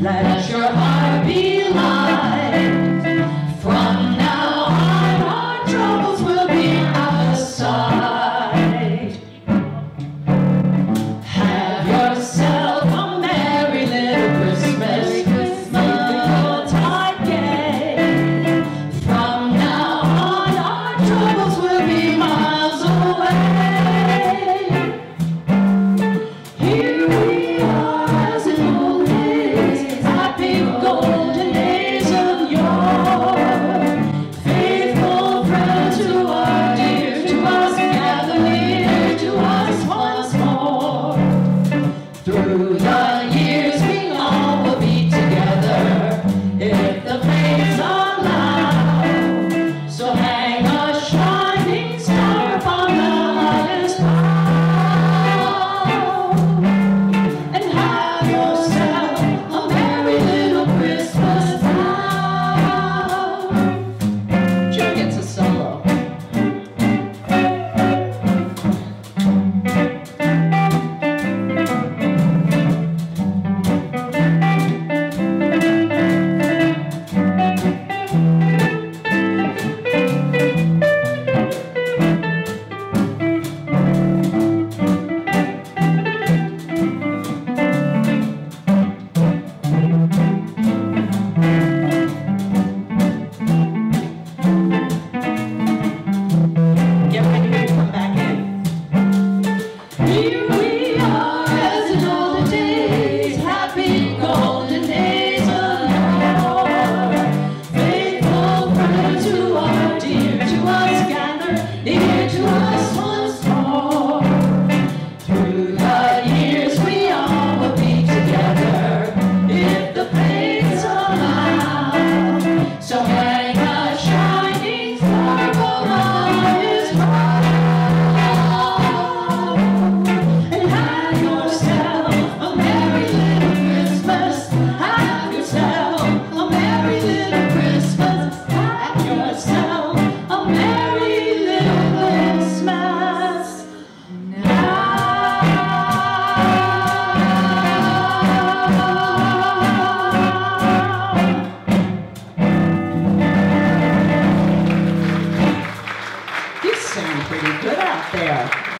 Life. we out there.